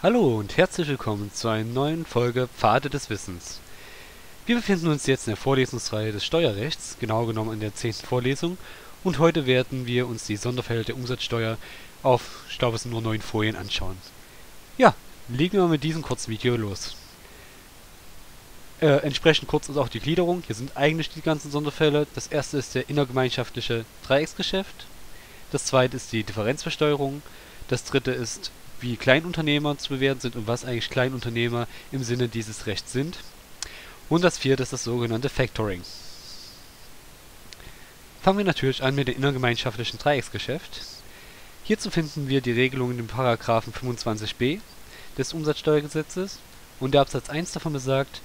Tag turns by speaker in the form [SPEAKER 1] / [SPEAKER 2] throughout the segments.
[SPEAKER 1] Hallo und herzlich willkommen zu einer neuen Folge Pfade des Wissens. Wir befinden uns jetzt in der Vorlesungsreihe des Steuerrechts, genau genommen in der zehnten Vorlesung, und heute werden wir uns die Sonderfälle der Umsatzsteuer auf, ich glaube es sind nur neun Folien anschauen. Ja, legen wir mit diesem kurzen Video los. Äh, entsprechend kurz ist auch die Gliederung. Hier sind eigentlich die ganzen Sonderfälle. Das erste ist der innergemeinschaftliche Dreiecksgeschäft. Das zweite ist die Differenzbesteuerung. Das dritte ist wie Kleinunternehmer zu bewerten sind und was eigentlich Kleinunternehmer im Sinne dieses Rechts sind. Und das vierte ist das sogenannte Factoring. Fangen wir natürlich an mit dem innergemeinschaftlichen Dreiecksgeschäft. Hierzu finden wir die Regelungen in Paragraphen 25b des Umsatzsteuergesetzes und der Absatz 1 davon besagt,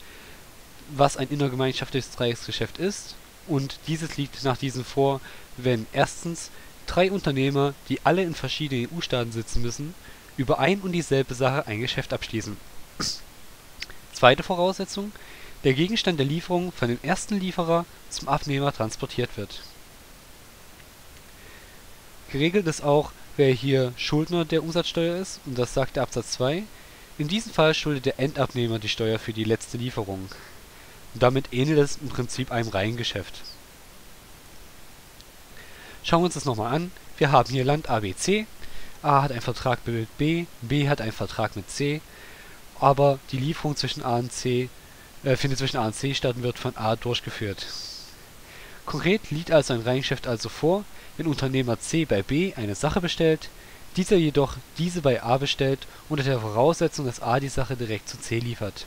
[SPEAKER 1] was ein innergemeinschaftliches Dreiecksgeschäft ist und dieses liegt nach diesem vor, wenn erstens drei Unternehmer, die alle in verschiedenen EU-Staaten sitzen müssen, über ein und dieselbe Sache ein Geschäft abschließen. Zweite Voraussetzung: Der Gegenstand der Lieferung von dem ersten Lieferer zum Abnehmer transportiert wird. Geregelt ist auch, wer hier Schuldner der Umsatzsteuer ist, und das sagt der Absatz 2. In diesem Fall schuldet der Endabnehmer die Steuer für die letzte Lieferung. Und damit ähnelt es im Prinzip einem Reihengeschäft. Schauen wir uns das nochmal an. Wir haben hier Land ABC A hat einen Vertrag mit B, B hat einen Vertrag mit C, aber die Lieferung zwischen A und C äh, findet zwischen A und C statt und wird von A durchgeführt. Konkret liegt also ein Reihengeschäft also vor, wenn Unternehmer C bei B eine Sache bestellt, dieser jedoch diese bei A bestellt unter der Voraussetzung, dass A die Sache direkt zu C liefert.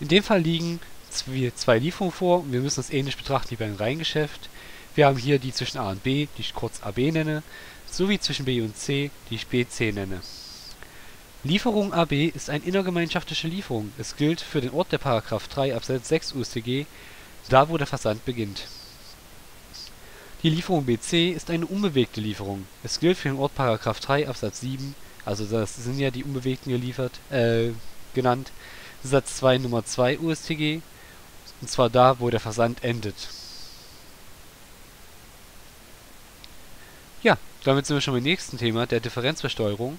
[SPEAKER 1] In dem Fall liegen zwei Lieferungen vor und wir müssen das ähnlich betrachten wie beim Reihengeschäft. Wir haben hier die zwischen A und B, die ich kurz AB nenne, sowie zwischen B und C, die ich BC nenne. Lieferung AB ist eine innergemeinschaftliche Lieferung. Es gilt für den Ort der § 3 Absatz 6 UStG, da wo der Versand beginnt. Die Lieferung BC ist eine unbewegte Lieferung. Es gilt für den Ort § 3 Absatz 7, also das sind ja die Unbewegten geliefert, äh, genannt, Satz 2 Nummer 2 UStG, und zwar da, wo der Versand endet. Ja, damit sind wir schon beim nächsten Thema, der Differenzbesteuerung.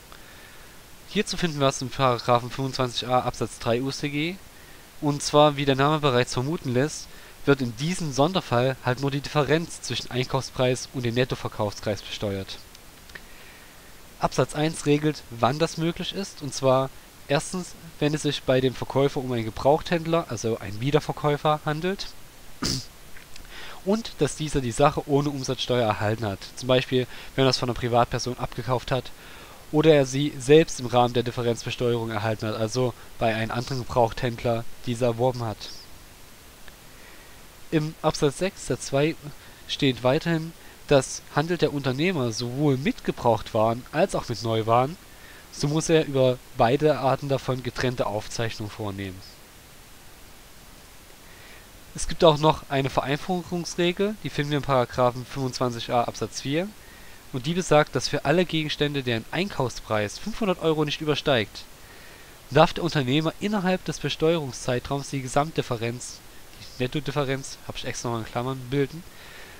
[SPEAKER 1] Hierzu finden wir es in § 25a Absatz 3 UStG. Und zwar, wie der Name bereits vermuten lässt, wird in diesem Sonderfall halt nur die Differenz zwischen Einkaufspreis und dem Nettoverkaufspreis besteuert. Absatz 1 regelt, wann das möglich ist, und zwar erstens, wenn es sich bei dem Verkäufer um einen Gebrauchthändler, also einen Wiederverkäufer, handelt und dass dieser die Sache ohne Umsatzsteuer erhalten hat, zum Beispiel wenn er es von einer Privatperson abgekauft hat oder er sie selbst im Rahmen der Differenzbesteuerung erhalten hat, also bei einem anderen Gebrauchthändler diese erworben hat. Im Absatz 6 Satz 2 steht weiterhin, dass handelt der Unternehmer sowohl mit Gebrauchtwaren als auch mit Neuwaren, so muss er über beide Arten davon getrennte Aufzeichnung vornehmen es gibt auch noch eine Vereinfachungsregel, die finden wir in § 25a Absatz 4 und die besagt, dass für alle Gegenstände, deren Einkaufspreis 500 Euro nicht übersteigt, darf der Unternehmer innerhalb des Besteuerungszeitraums die Gesamtdifferenz die (Nettodifferenz habe ich extra noch in Klammern) bilden,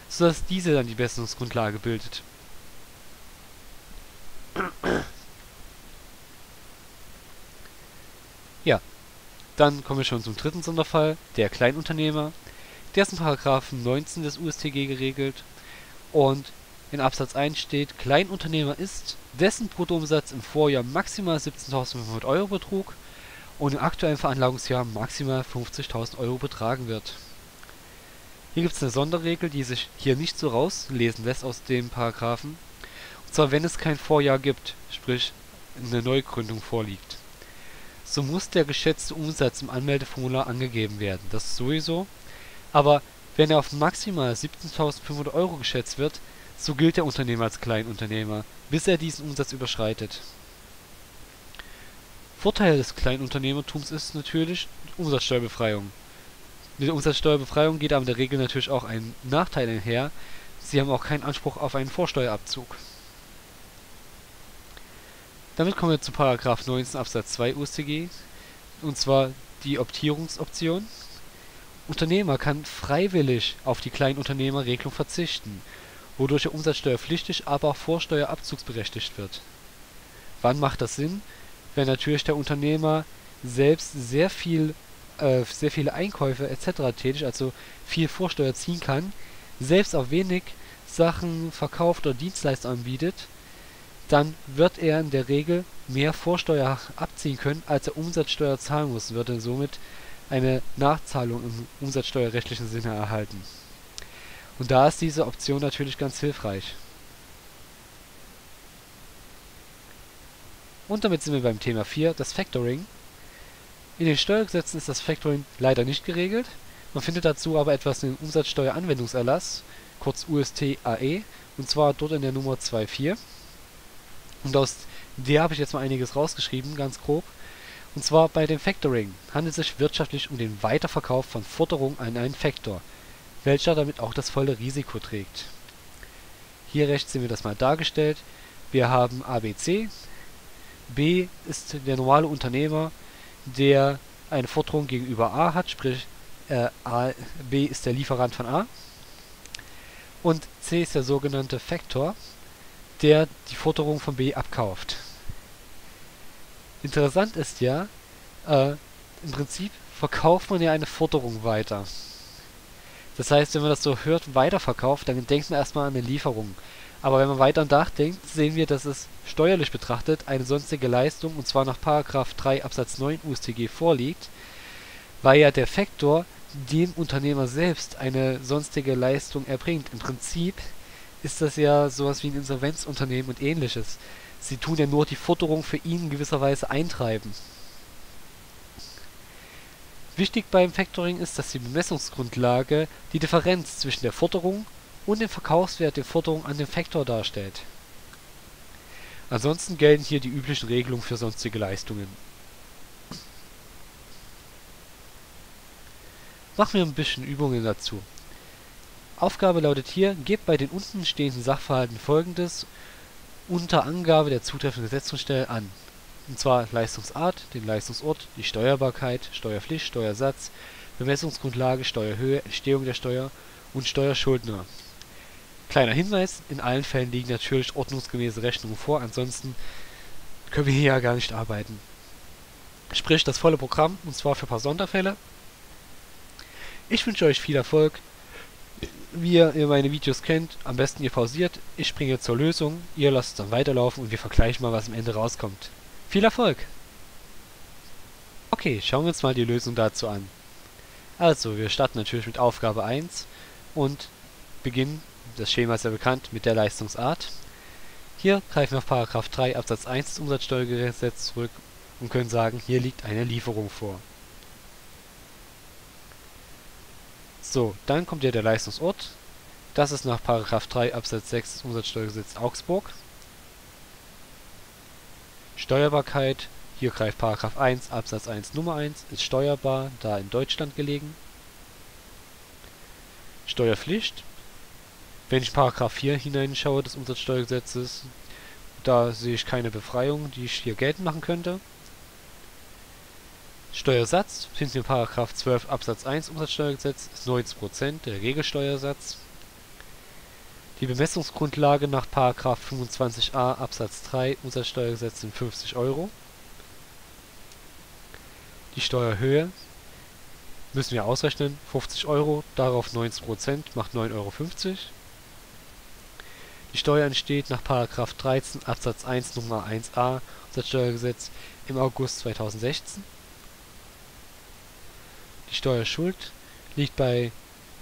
[SPEAKER 1] sodass diese dann die Bemessungsgrundlage bildet. Ja dann kommen wir schon zum dritten Sonderfall, der Kleinunternehmer. Der ist in § 19 des UStG geregelt und in Absatz 1 steht, Kleinunternehmer ist, dessen Bruttoumsatz im Vorjahr maximal 17.500 Euro betrug und im aktuellen Veranlagungsjahr maximal 50.000 Euro betragen wird. Hier gibt es eine Sonderregel, die sich hier nicht so rauslesen lässt aus dem Paragraphen. Und zwar, wenn es kein Vorjahr gibt, sprich eine Neugründung vorliegt so muss der geschätzte Umsatz im Anmeldeformular angegeben werden, das sowieso, aber wenn er auf maximal 17.500 Euro geschätzt wird, so gilt der Unternehmer als Kleinunternehmer, bis er diesen Umsatz überschreitet. Vorteil des Kleinunternehmertums ist natürlich Umsatzsteuerbefreiung. Mit der Umsatzsteuerbefreiung geht aber in der Regel natürlich auch ein Nachteil einher, sie haben auch keinen Anspruch auf einen Vorsteuerabzug damit kommen wir zu § 19 Absatz 2 UStG, und zwar die Optierungsoption. Unternehmer kann freiwillig auf die Kleinunternehmerregelung verzichten, wodurch er umsatzsteuerpflichtig, aber auch vorsteuerabzugsberechtigt wird. Wann macht das Sinn? wenn natürlich der Unternehmer selbst sehr viel äh, sehr viele Einkäufe etc. tätig, also viel Vorsteuer ziehen kann, selbst auch wenig Sachen verkauft oder Dienstleistungen anbietet, dann wird er in der Regel mehr Vorsteuer abziehen können, als er Umsatzsteuer zahlen muss, würde somit eine Nachzahlung im umsatzsteuerrechtlichen Sinne erhalten. Und da ist diese Option natürlich ganz hilfreich. Und damit sind wir beim Thema 4, das Factoring. In den Steuergesetzen ist das Factoring leider nicht geregelt. Man findet dazu aber etwas im Umsatzsteueranwendungserlass, kurz UST-AE, und zwar dort in der Nummer 2.4. Und aus der habe ich jetzt mal einiges rausgeschrieben, ganz grob. Und zwar bei dem Factoring handelt es sich wirtschaftlich um den Weiterverkauf von Forderungen an einen Factor, welcher damit auch das volle Risiko trägt. Hier rechts sehen wir das mal dargestellt. Wir haben ABC. B ist der normale Unternehmer, der eine Forderung gegenüber A hat, sprich äh, A, B ist der Lieferant von A. Und C ist der sogenannte Factor, der die Forderung von B abkauft. Interessant ist ja, äh, im Prinzip verkauft man ja eine Forderung weiter. Das heißt, wenn man das so hört, weiterverkauft, dann denkt man erstmal an eine Lieferung. Aber wenn man weiter nachdenkt, sehen wir, dass es steuerlich betrachtet eine sonstige Leistung, und zwar nach 3 Absatz 9 UStG vorliegt, weil ja der Faktor dem Unternehmer selbst eine sonstige Leistung erbringt. Im Prinzip ist das ja sowas wie ein Insolvenzunternehmen und ähnliches. Sie tun ja nur die Forderung für ihn in gewisser Weise eintreiben. Wichtig beim Factoring ist, dass die Bemessungsgrundlage die Differenz zwischen der Forderung und den Verkaufswert der Forderung an den Faktor darstellt. Ansonsten gelten hier die üblichen Regelungen für sonstige Leistungen. Machen wir ein bisschen Übungen dazu. Aufgabe lautet hier, gebt bei den unten stehenden Sachverhalten folgendes unter Angabe der zutreffenden Gesetzesstelle an. Und zwar Leistungsart, den Leistungsort, die Steuerbarkeit, Steuerpflicht, Steuersatz, Bemessungsgrundlage, Steuerhöhe, Entstehung der Steuer und Steuerschuldner. Kleiner Hinweis, in allen Fällen liegen natürlich ordnungsgemäße Rechnungen vor, ansonsten können wir hier ja gar nicht arbeiten. Sprich das volle Programm, und zwar für ein paar Sonderfälle. Ich wünsche euch viel Erfolg. Wie ihr meine Videos kennt, am besten ihr pausiert, ich springe zur Lösung, ihr lasst es dann weiterlaufen und wir vergleichen mal, was am Ende rauskommt. Viel Erfolg! Okay, schauen wir uns mal die Lösung dazu an. Also, wir starten natürlich mit Aufgabe 1 und beginnen das Schema ist ja bekannt mit der Leistungsart. Hier greifen wir auf 3 Absatz 1 des Umsatzsteuergesetzes zurück und können sagen, hier liegt eine Lieferung vor. So, dann kommt hier der Leistungsort. Das ist nach 3 Absatz 6 des Umsatzsteuergesetzes Augsburg. Steuerbarkeit, hier greift 1 Absatz 1 Nummer 1, ist steuerbar, da in Deutschland gelegen. Steuerpflicht, wenn ich in 4 hineinschaue des Umsatzsteuergesetzes, da sehe ich keine Befreiung, die ich hier geltend machen könnte. Steuersatz finden wir in 12 Absatz 1 Umsatzsteuergesetz ist 90% der Regelsteuersatz. Die Bemessungsgrundlage nach 25a Absatz 3 Umsatzsteuergesetz sind 50 Euro. Die Steuerhöhe müssen wir ausrechnen, 50 Euro, darauf 90% macht 9,50 Euro. Die Steuer entsteht nach § 13 Absatz 1 Nr. 1a Umsatzsteuergesetz im August 2016. Die Steuerschuld liegt bei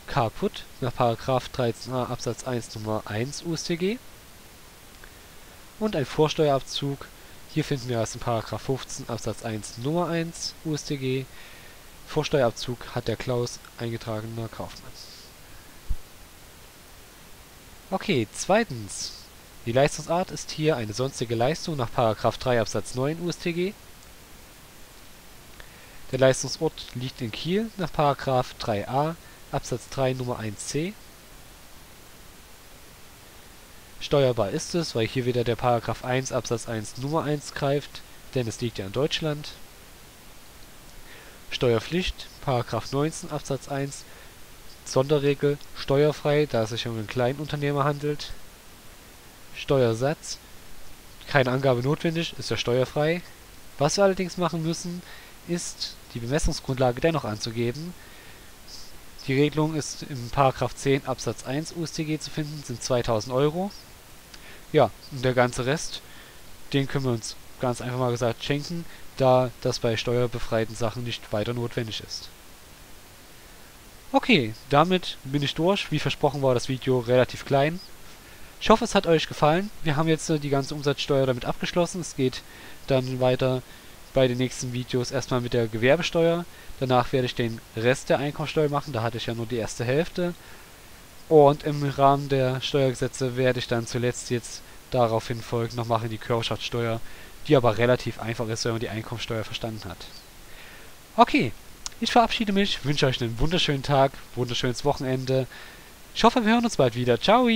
[SPEAKER 1] K-Put nach § 13a Absatz 1 Nr. 1 UStG und ein Vorsteuerabzug, hier finden wir das in § 15 Absatz 1 Nr. 1 UStG. Vorsteuerabzug hat der Klaus eingetragener Kaufmann Okay, zweitens. Die Leistungsart ist hier eine sonstige Leistung nach § 3 Absatz 9 UStG. Der Leistungsort liegt in Kiel nach § 3a Absatz 3 Nr. 1c. Steuerbar ist es, weil hier wieder der § 1 Absatz 1 Nr. 1 greift, denn es liegt ja in Deutschland. Steuerpflicht § 19 Absatz 1 Sonderregel steuerfrei, da es sich um einen Kleinunternehmer handelt. Steuersatz keine Angabe notwendig, ist ja steuerfrei, Was wir allerdings machen müssen, ist die Bemessungsgrundlage dennoch anzugeben. Die Regelung ist im Paragraph 10 Absatz 1 UStG zu finden, sind 2000 Euro. Ja, und der ganze Rest, den können wir uns ganz einfach mal gesagt schenken, da das bei steuerbefreiten Sachen nicht weiter notwendig ist. Okay, damit bin ich durch. Wie versprochen war das Video relativ klein. Ich hoffe, es hat euch gefallen. Wir haben jetzt die ganze Umsatzsteuer damit abgeschlossen. Es geht dann weiter bei den nächsten Videos erstmal mit der Gewerbesteuer. Danach werde ich den Rest der Einkommensteuer machen. Da hatte ich ja nur die erste Hälfte. Und im Rahmen der Steuergesetze werde ich dann zuletzt jetzt daraufhin folgend noch machen die Körperschaftssteuer, die aber relativ einfach ist, wenn man die Einkommensteuer verstanden hat. Okay, ich verabschiede mich, wünsche euch einen wunderschönen Tag, wunderschönes Wochenende. Ich hoffe, wir hören uns bald wieder. Ciao!